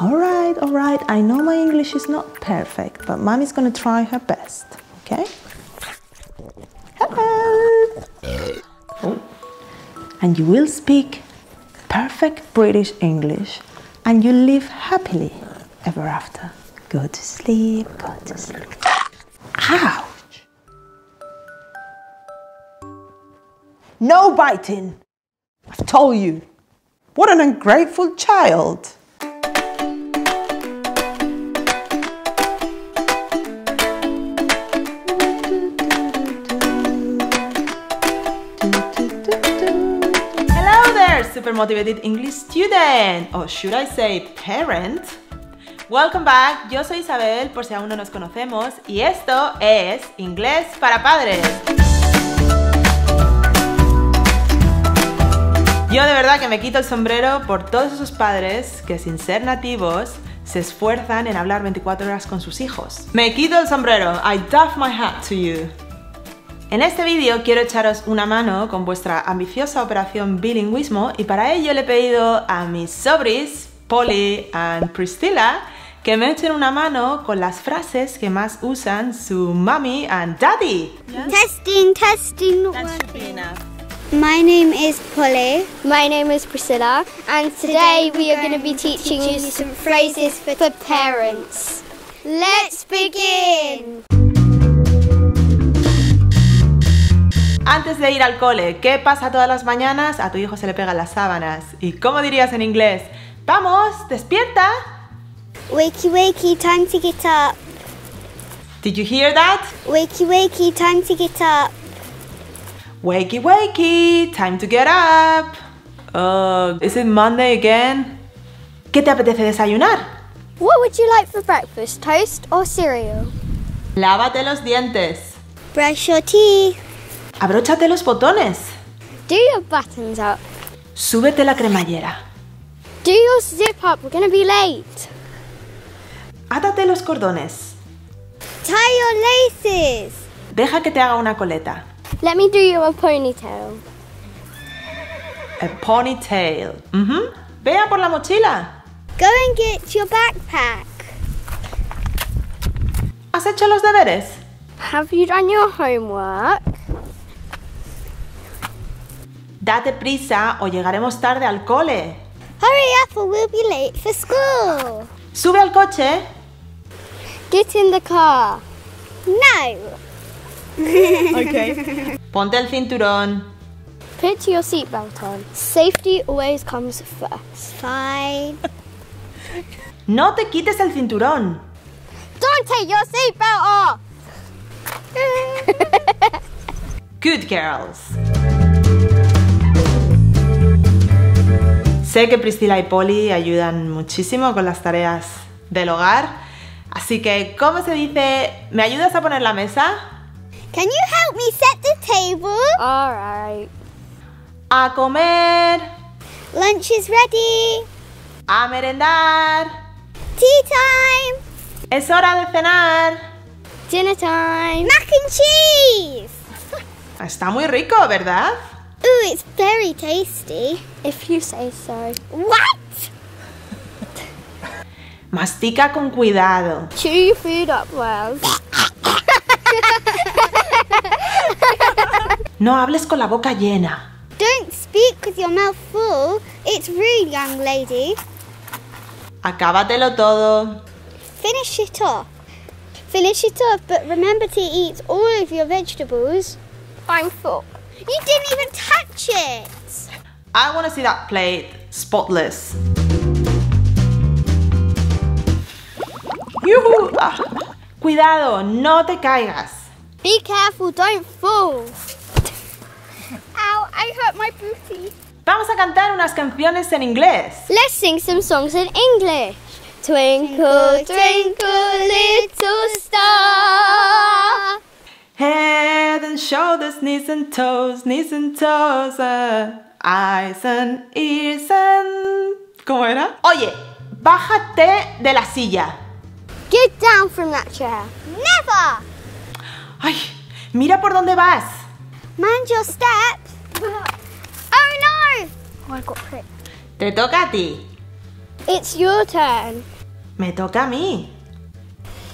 All right, all right. I know my English is not perfect, but mommy's gonna try her best. Okay? Hello. Oh. And you will speak perfect British English, and you live happily ever after. Go to sleep. Go to sleep. Ouch! No biting. I've told you. What an ungrateful child. Super motivated English student, or should I say parent. Welcome back, yo soy Isabel, por si aún no nos conocemos, y esto es Inglés para Padres. Yo de verdad que me quito el sombrero por todos esos padres que sin ser nativos se esfuerzan en hablar 24 horas con sus hijos. Me quito el sombrero, I doff my hat to you. En este vídeo quiero echaros una mano con vuestra ambiciosa operación bilingüismo y para ello le he pedido a mis sobris, Polly y Priscilla, que me echen una mano con las frases que más usan su mommy and daddy. Testing, testing. not That should working. be enough. My name is Polly. My name is Priscilla. And today, we are going to be teaching you some phrases for, for parents. Let's begin. Antes de ir al cole, ¿qué pasa todas las mañanas? A tu hijo se le pegan las sábanas. ¿Y cómo dirías en inglés? ¡Vamos! ¡Despierta! Wakey, wakey, time to get up. Did you hear that? Wakey, wakey, time to get up. Wakey, wakey, time to get up. Oh, is it Monday again? ¿Qué te apetece desayunar? What would you like for breakfast, toast or cereal? Lávate los dientes. Brush your teeth. Abróchate los botones. Do your buttons up. Súbete la cremallera. Do your zip up. We're going to be late. Átate los cordones. Tie your laces. Deja que te haga una coleta. Let me do you a ponytail. A ponytail. Ujú. Vea por la mochila. Go and get your backpack. ¿Has hecho los deberes? Have you done your homework? Date prisa o llegaremos tarde al cole. Hurry up or we'll be late for school. Sube al coche. Get in the car. No. Ponte el cinturón. Put your seatbelt on. Safety always comes first. Fine. No te quites el cinturón. Don't take your seatbelt off. Good girls. Sé que Priscila y Polly ayudan muchísimo con las tareas del hogar. Así que, ¿cómo se dice? ¿Me ayudas a poner la mesa? Can you help me set the table? All right. A comer. Lunch is ready. A merendar. Tea time. Es hora de cenar. Dinner time. Mac and cheese. Está muy rico, ¿verdad? Ooh, it's very tasty. If you say so. What? Mastica con cuidado. Chew your food up well. No hables con la boca llena. Don't speak with your mouth full. It's rude, young lady. Acábatelo todo. Finish it off. Finish it off, but remember to eat all of your vegetables. I'm full. You didn't even touch it. I want to see that plate spotless. Yuhu. Ah. Cuidado, no te caigas. Be careful, don't fall. Ow, I hurt my booty. Vamos a cantar unas canciones en inglés. Let's sing some songs in English. Twinkle, twinkle, little star. Head and shoulders, knees and toes, knees and toes, uh, eyes and ears and... ¿Cómo era? Oye, bájate de la silla. Get down from that chair. Never! Ay, mira por dónde vas. Mind your step. Oh no! Oh, I got pricked. Te toca a ti. It's your turn. Me toca a mí.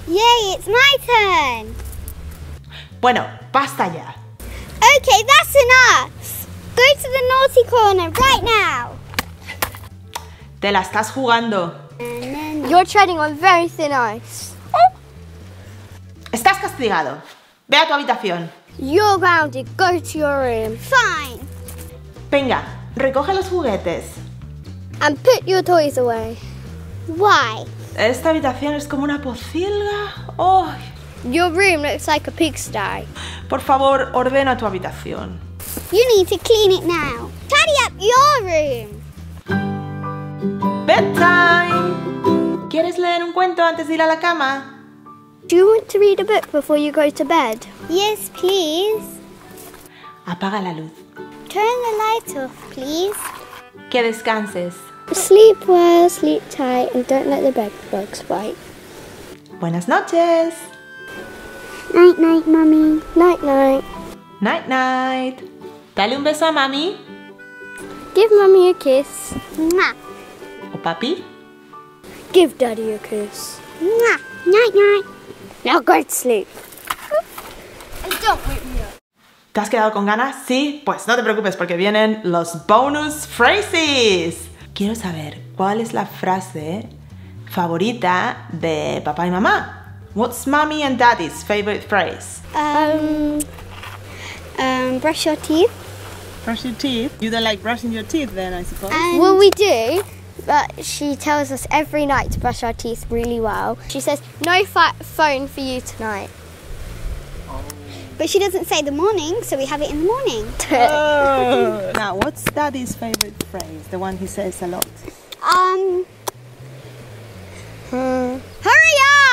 Yay, it's my turn. Bueno, basta ya. Okay, that's enough. Go to the naughty corner right now. Te la estás jugando. You're treading on very thin ice. Estás castigado. Ve a tu habitación. You're grounded. Go to your room. Fine. Venga, recoge los juguetes. And put your toys away. Why? Esta habitación es como una pocilga. ¡Ay! Your room looks like a pigsty. por favor, ordena tu habitación. You need to clean it now. Tidy up your room. Bedtime. ¿Quieres leer un cuento antes de ir a la cama? Do you want to read a book before you go to bed? Yes, please. Apaga la luz. Turn the light off, please. Que descanses. Sleep well, sleep tight, and don't let the bed bugs bite. Buenas noches. Night, night, mummy. Night, night. Night night. Dale un beso a mami Give mummy a kiss. Mwah. o papi. Give daddy a kiss. Mwah. Night, night. Now go to sleep. And don't wake me up. ¿Te has quedado con ganas? Sí, pues no te preocupes porque vienen los bonus phrases. Quiero saber cuál es la frase favorita de papá y mamá. What's mommy and daddy's favorite phrase? Um, um, brush your teeth. Brush your teeth. You don't like brushing your teeth then, I suppose. well, we do, but she tells us every night to brush our teeth really well. She says, no fi- phone for you tonight. But she doesn't say the morning, so we have it in the morning. oh. now, what's Daddy's favorite phrase? The one he says a lot. um, hurry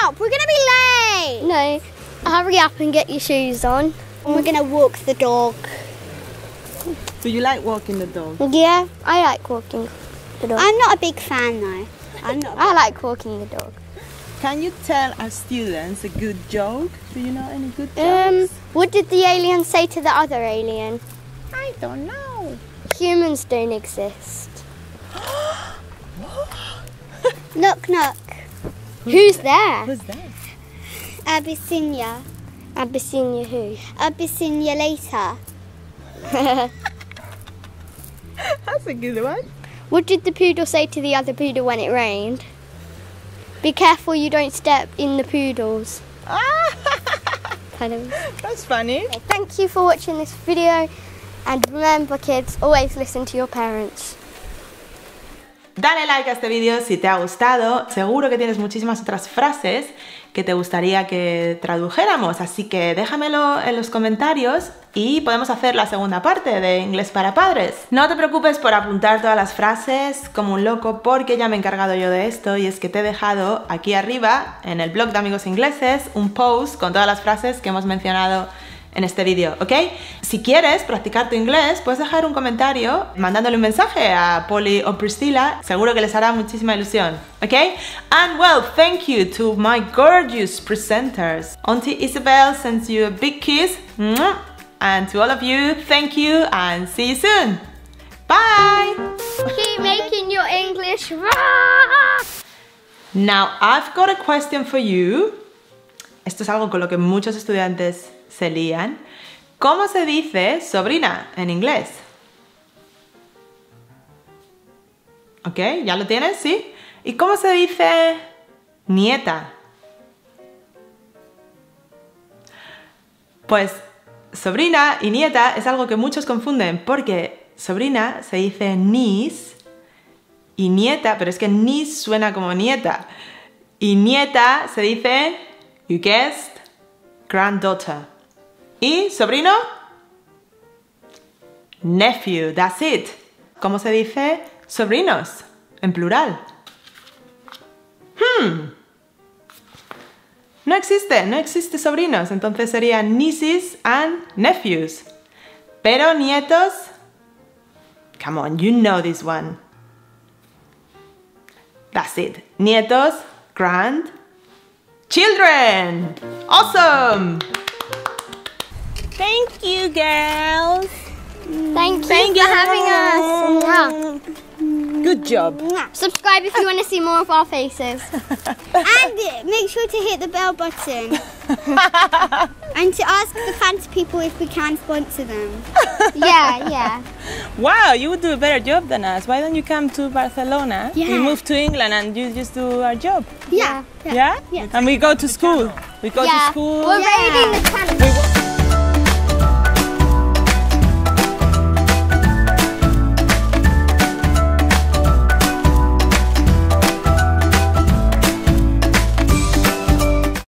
up! We're gonna be late! No, hurry up and get your shoes on. We're gonna walk the dog. Do you like walking the dog? Yeah, I like walking the dog. I'm not a big fan though. I'm not. I like walking the dog. Can you tell our students a good joke? Do you know any good jokes? Um, what did the alien say to the other alien? I don't know. Humans don't exist. knock knock. Who's there? Who's that? Abyssinia. Abyssinia who? Abyssinia later. That's a good one. What did the poodle say to the other poodle when it rained? Be careful you don't step in the poodles. Ah, of. that's funny. Thank you for watching this video and remember kids, always listen to your parents. Dale like a este vídeo si te ha gustado. Seguro que tienes muchísimas otras frases que te gustaría que tradujéramos, así que déjamelo en los comentarios y podemos hacer la segunda parte de Inglés para Padres. No te preocupes por apuntar todas las frases como un loco porque ya me he encargado yo de esto y es que te he dejado aquí arriba en el blog de amigos ingleses un post con todas las frases que hemos mencionado en este vídeo, ¿ok? Si quieres practicar tu inglés, puedes dejar un comentario mandándole un mensaje a Polly o Priscilla, seguro que les hará muchísima ilusión, ¿ok? And well, thank you to my gorgeous presenters. Auntie Isabel sends you a big kiss, and to all of you, thank you and see you soon. Bye! Keep making your English Now, I've got a question for you. Esto es algo con lo que muchos estudiantes se lían. ¿Cómo se dice sobrina en inglés? ¿Ok? ¿Ya lo tienes? ¿Sí? ¿Y cómo se dice nieta? Pues sobrina y nieta es algo que muchos confunden porque sobrina se dice niece y nieta, pero es que niece suena como nieta. Y nieta se dice, you guessed, granddaughter. ¿Y sobrino? Nephew, that's it. ¿Cómo se dice sobrinos en plural? Hmm. No existe, no existe sobrinos, entonces serían nieces and nephews. Pero nietos, come on, you know this one. That's it. Nietos, grand, children. Awesome. Thank you, girls. Thank you Thank for you. having us. Good job. Subscribe if you want to see more of our faces. and make sure to hit the bell button. and to ask the fancy people if we can sponsor them. yeah, yeah. Wow, you would do a better job than us. Why don't you come to Barcelona? We Yeah. move to England and you just do our job. Yeah. Yeah? Yeah. And we go to school. We go yeah. to school. We're raiding the channel. We